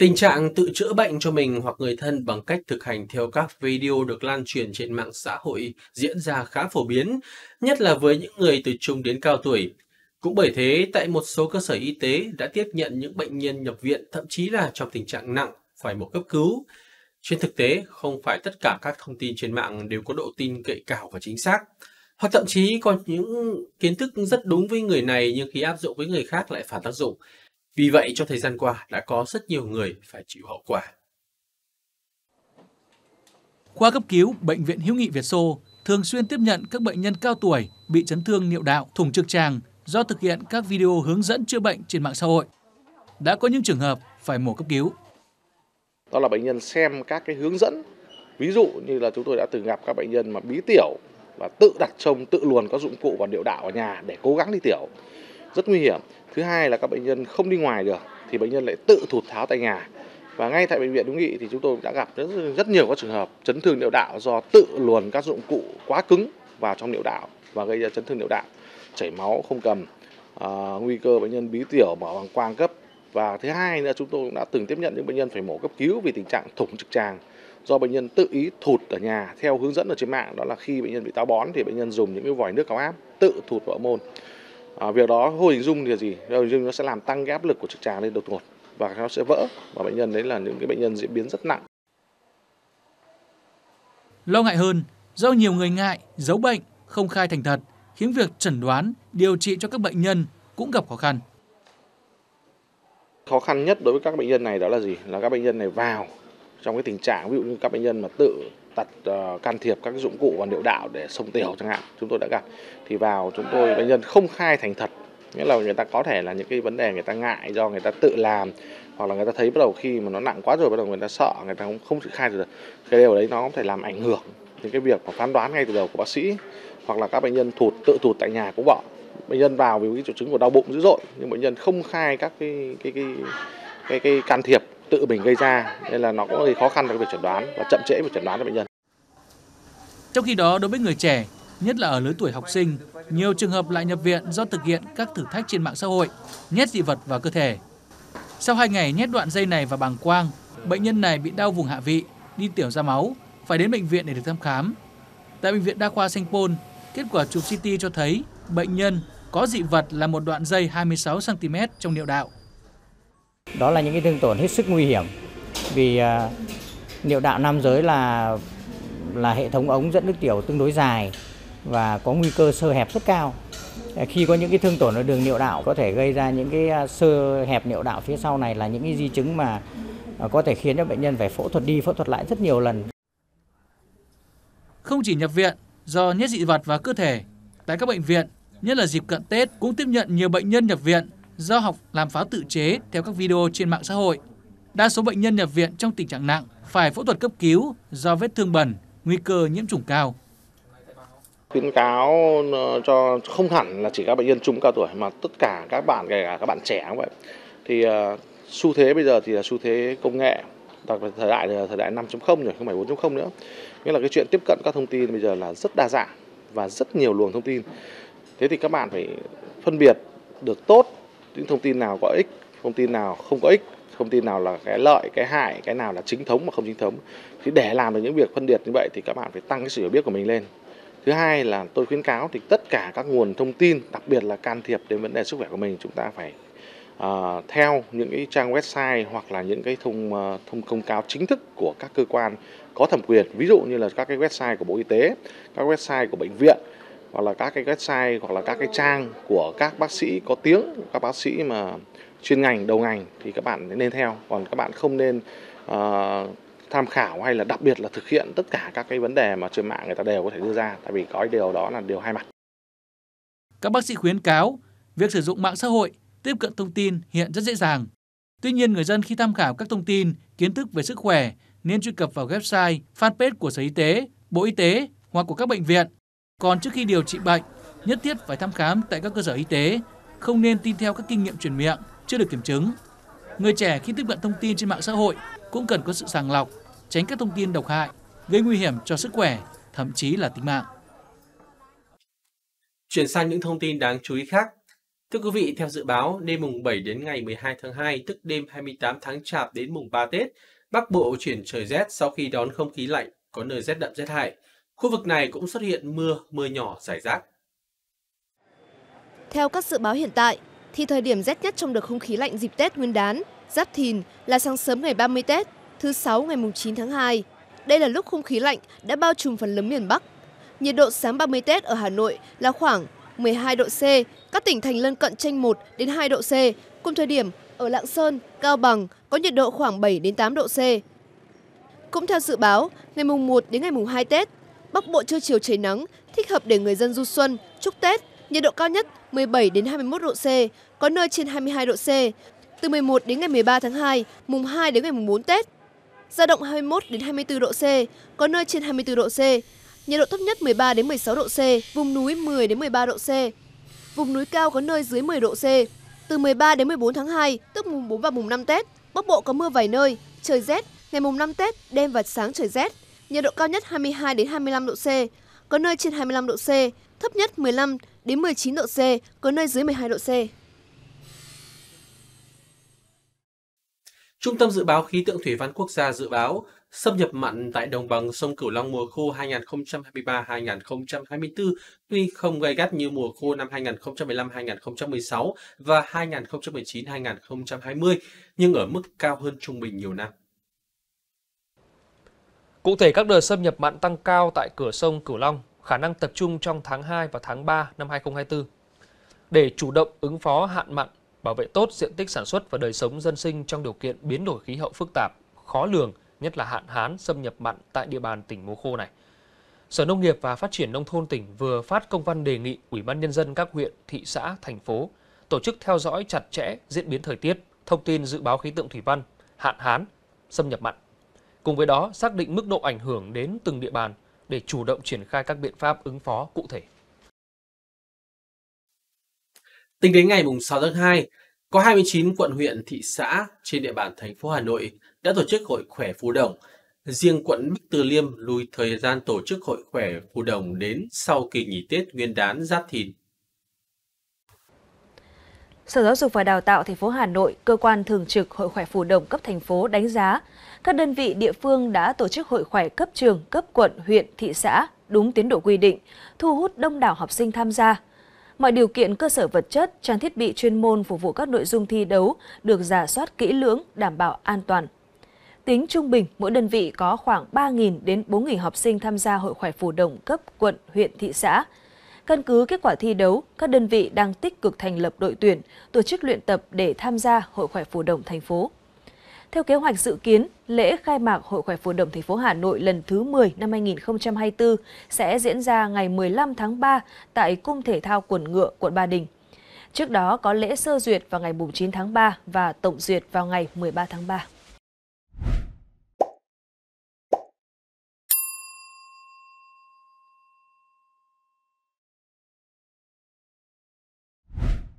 Tình trạng tự chữa bệnh cho mình hoặc người thân bằng cách thực hành theo các video được lan truyền trên mạng xã hội diễn ra khá phổ biến, nhất là với những người từ trung đến cao tuổi. Cũng bởi thế, tại một số cơ sở y tế đã tiếp nhận những bệnh nhân nhập viện thậm chí là trong tình trạng nặng, phải mổ cấp cứu. Trên thực tế, không phải tất cả các thông tin trên mạng đều có độ tin cậy cao và chính xác. Hoặc thậm chí có những kiến thức rất đúng với người này nhưng khi áp dụng với người khác lại phản tác dụng. Vì vậy, trong thời gian qua đã có rất nhiều người phải chịu hậu quả. Khoa cấp cứu Bệnh viện Hữu nghị Việt Xô thường xuyên tiếp nhận các bệnh nhân cao tuổi bị chấn thương niệu đạo, thủng trực tràng do thực hiện các video hướng dẫn chữa bệnh trên mạng xã hội. Đã có những trường hợp phải mổ cấp cứu. Đó là bệnh nhân xem các cái hướng dẫn. Ví dụ như là chúng tôi đã từng gặp các bệnh nhân mà bí tiểu và tự đặt trông, tự luồn các dụng cụ vào niệu đạo ở nhà để cố gắng đi tiểu. Rất nguy hiểm. Thứ hai là các bệnh nhân không đi ngoài được thì bệnh nhân lại tự thụt tháo tại nhà. Và ngay tại bệnh viện Hữu Nghị thì chúng tôi đã gặp rất, rất nhiều các trường hợp chấn thương niệu đạo do tự luồn các dụng cụ quá cứng vào trong niệu đạo và gây ra chấn thương niệu đạo, chảy máu không cầm, à, nguy cơ bệnh nhân bí tiểu mở bằng quang cấp và thứ hai nữa chúng tôi cũng đã từng tiếp nhận những bệnh nhân phải mổ cấp cứu vì tình trạng thủng trực tràng do bệnh nhân tự ý thụt ở nhà theo hướng dẫn ở trên mạng. Đó là khi bệnh nhân bị táo bón thì bệnh nhân dùng những cái vòi nước cao áp tự thụt vào môn à, việc đó hồi hình dung thì là gì hồi hình dung nó sẽ làm tăng cái áp lực của trực tràng lên đột ngột và nó sẽ vỡ và bệnh nhân đấy là những cái bệnh nhân diễn biến rất nặng. Lo ngại hơn do nhiều người ngại giấu bệnh không khai thành thật khiến việc chẩn đoán điều trị cho các bệnh nhân cũng gặp khó khăn khó khăn nhất đối với các bệnh nhân này đó là gì? Là các bệnh nhân này vào trong cái tình trạng ví dụ như các bệnh nhân mà tự tật uh, ờ, can thiệp các dụng cụ và niệu đạo để sông tiểu chẳng hạn chúng tôi đã gặp. Thì vào chúng tôi bệnh nhân không khai thành thật nghĩa là người ta có thể là những cái vấn đề người ta ngại do người ta tự làm hoặc là người ta thấy bắt đầu khi mà nó nặng quá rồi bắt đầu người ta sợ người ta cũng không chịu khai được cái điều đấy nó có thể làm ảnh hưởng đến cái việc mà phán đoán ngay từ đầu của bác sĩ hoặc là các bệnh nhân thụt tự thụt tại nhà cũng vậy bệnh nhân vào vì cái triệu chứng của đau bụng dữ dội nhưng bệnh nhân không khai các cái cái cái cái, cái can thiệp tự mình gây ra nên là nó cũng gây khó khăn trong việc chẩn đoán và chậm trễ việc chẩn đoán cho bệnh nhân. Trong khi đó đối với người trẻ, nhất là ở lứa tuổi học sinh, nhiều trường hợp lại nhập viện do thực hiện các thử thách trên mạng xã hội, nhét dị vật vào cơ thể. Sau 2 ngày nhét đoạn dây này vào bàng quang, bệnh nhân này bị đau vùng hạ vị, đi tiểu ra máu, phải đến bệnh viện để được thăm khám. Tại bệnh viện đa khoa Sanh Pôn, kết quả chụp CT cho thấy bệnh nhân có dị vật là một đoạn dây 26 cm trong niệu đạo. Đó là những cái thương tổn hết sức nguy hiểm vì uh, niệu đạo nam giới là là hệ thống ống dẫn nước tiểu tương đối dài và có nguy cơ sơ hẹp rất cao. Khi có những cái thương tổn ở đường niệu đạo có thể gây ra những cái sơ hẹp niệu đạo phía sau này là những cái di chứng mà có thể khiến cho bệnh nhân phải phẫu thuật đi phẫu thuật lại rất nhiều lần. Không chỉ nhập viện do nhét dị vật vào cơ thể, tại các bệnh viện, nhất là dịp cận Tết cũng tiếp nhận nhiều bệnh nhân nhập viện do học làm pháo tự chế theo các video trên mạng xã hội. Đa số bệnh nhân nhập viện trong tình trạng nặng phải phẫu thuật cấp cứu do vết thương bẩn, nguy cơ nhiễm trùng cao. Khuyến cáo ờ, cho không hẳn là chỉ các bệnh nhân trung cao tuổi mà tất cả các bạn kể cả các bạn trẻ cũng vậy. Thì uh, xu thế bây giờ thì là xu thế công nghệ, đặc biệt thời đại là thời đại 5.0 rồi không phải 4.0 nữa. Nghĩa là cái chuyện tiếp cận các thông tin bây giờ là rất đa dạng và rất nhiều luồng thông tin. Thế thì các bạn phải phân biệt được tốt những thông tin nào có ích thông tin nào không có ích thông tin nào là cái lợi cái hại cái nào là chính thống mà không chính thống. Thì để làm được những việc phân biệt như vậy thì các bạn phải tăng cái sự hiểu biết của mình lên. Thứ hai là tôi khuyến cáo thì tất cả các nguồn thông tin đặc biệt là can thiệp đến vấn đề sức khỏe của mình chúng ta phải uh, theo những cái trang website hoặc là những cái thông uh, thông công cáo chính thức của các cơ quan có thẩm quyền. Ví dụ như là các cái website của bộ y tế các website của bệnh viện hoặc là các cái website hoặc là các cái trang của các bác sĩ có tiếng các bác sĩ mà chuyên ngành đầu ngành thì các bạn nên theo. Còn các bạn không nên uh, tham khảo hay là đặc biệt là thực hiện tất cả các cái vấn đề mà trên mạng người ta đều có thể đưa ra tại vì có điều đó là điều hai mặt. Các bác sĩ khuyến cáo việc sử dụng mạng xã hội tiếp cận thông tin hiện rất dễ dàng. Tuy nhiên người dân khi tham khảo các thông tin kiến thức về sức khỏe nên truy cập vào website fanpage của sở y tế bộ y tế hoặc của các bệnh viện còn trước khi điều trị bệnh, nhất thiết phải thăm khám tại các cơ sở y tế, không nên tin theo các kinh nghiệm truyền miệng chưa được kiểm chứng. Người trẻ khi tiếp cận thông tin trên mạng xã hội cũng cần có sự sàng lọc, tránh các thông tin độc hại, gây nguy hiểm cho sức khỏe, thậm chí là tính mạng. Chuyển sang những thông tin đáng chú ý khác. Thưa quý vị, theo dự báo, đêm mùng 7 đến ngày 12 tháng 2, tức đêm 28 tháng Chạp đến mùng 3 Tết, Bắc Bộ chuyển trời rét sau khi đón không khí lạnh, có nơi rét đậm rét hại. Khu vực này cũng xuất hiện mưa, mưa nhỏ rải rác. Theo các dự báo hiện tại, thì thời điểm rét nhất trong đợt không khí lạnh dịp Tết Nguyên đán, Giáp Thìn là sáng sớm ngày 30 Tết, thứ sáu ngày 9 tháng 2. Đây là lúc không khí lạnh đã bao trùm phần lớn miền Bắc. Nhiệt độ sáng 30 Tết ở Hà Nội là khoảng 12 độ C, các tỉnh thành lân cận tranh 1 đến 2 độ C. Cùng thời điểm, ở Lạng Sơn, Cao Bằng có nhiệt độ khoảng 7 đến 8 độ C. Cũng theo dự báo, ngày mùng 1 đến ngày mùng 2 Tết, Bắc Bộ trưa chiều trời nắng, thích hợp để người dân du xuân, chúc Tết. Nhiệt độ cao nhất 17 đến 21 độ C, có nơi trên 22 độ C. Từ 11 đến ngày 13 tháng 2, mùng 2 đến ngày mùng 4 Tết. Dao động 21 đến 24 độ C, có nơi trên 24 độ C. Nhiệt độ thấp nhất 13 đến 16 độ C, vùng núi 10 đến 13 độ C. Vùng núi cao có nơi dưới 10 độ C. Từ 13 đến 14 tháng 2, tức mùng 4 và mùng 5 Tết, Bắc Bộ có mưa vài nơi, trời rét, ngày mùng 5 Tết, đêm và sáng trời rét. Nhiệt độ cao nhất 22 đến 25 độ C, có nơi trên 25 độ C, thấp nhất 15 đến 19 độ C, có nơi dưới 12 độ C. Trung tâm Dự báo Khí tượng Thủy văn Quốc gia dự báo xâm nhập mặn tại đồng bằng sông Cửu Long mùa khô 2023-2024 tuy không gay gắt như mùa khô năm 2015-2016 và 2019-2020 nhưng ở mức cao hơn trung bình nhiều năm. Cụ thể các đợt xâm nhập mặn tăng cao tại cửa sông Cửu Long khả năng tập trung trong tháng 2 và tháng 3 năm 2024. Để chủ động ứng phó hạn mặn, bảo vệ tốt diện tích sản xuất và đời sống dân sinh trong điều kiện biến đổi khí hậu phức tạp, khó lường, nhất là hạn hán xâm nhập mặn tại địa bàn tỉnh mùa khô này. Sở Nông nghiệp và Phát triển Nông thôn tỉnh vừa phát công văn đề nghị Ủy ban Nhân dân các huyện, thị xã, thành phố tổ chức theo dõi chặt chẽ diễn biến thời tiết, thông tin dự báo khí tượng thủy văn, hạn hán, xâm nhập mặn. Cùng với đó, xác định mức độ ảnh hưởng đến từng địa bàn để chủ động triển khai các biện pháp ứng phó cụ thể. Tính đến ngày 6 tháng 2, có 29 quận huyện, thị xã trên địa bàn thành phố Hà Nội đã tổ chức Hội khỏe Phú Đồng. Riêng quận Bắc Từ Liêm lùi thời gian tổ chức Hội khỏe Phú Đồng đến sau kỳ nghỉ Tết Nguyên đán Giáp Thìn. Sở Giáo dục và Đào tạo thành phố Hà Nội, cơ quan thường trực Hội khỏe Phù Đồng cấp thành phố đánh giá các đơn vị địa phương đã tổ chức hội khỏe cấp trường, cấp quận, huyện, thị xã đúng tiến độ quy định, thu hút đông đảo học sinh tham gia. Mọi điều kiện cơ sở vật chất, trang thiết bị chuyên môn phục vụ các nội dung thi đấu được giả soát kỹ lưỡng, đảm bảo an toàn. Tính trung bình, mỗi đơn vị có khoảng 3.000 đến 4.000 học sinh tham gia hội khỏe phù đồng cấp quận, huyện, thị xã. Căn cứ kết quả thi đấu, các đơn vị đang tích cực thành lập đội tuyển, tổ chức luyện tập để tham gia hội khỏe phù đồng thành phố. Theo kế hoạch dự kiến, lễ khai mạc Hội khỏe phù đồng thành phố Hà Nội lần thứ 10 năm 2024 sẽ diễn ra ngày 15 tháng 3 tại Cung Thể thao Quần Ngựa, quận Ba Đình. Trước đó có lễ sơ duyệt vào ngày 9 tháng 3 và tổng duyệt vào ngày 13 tháng 3.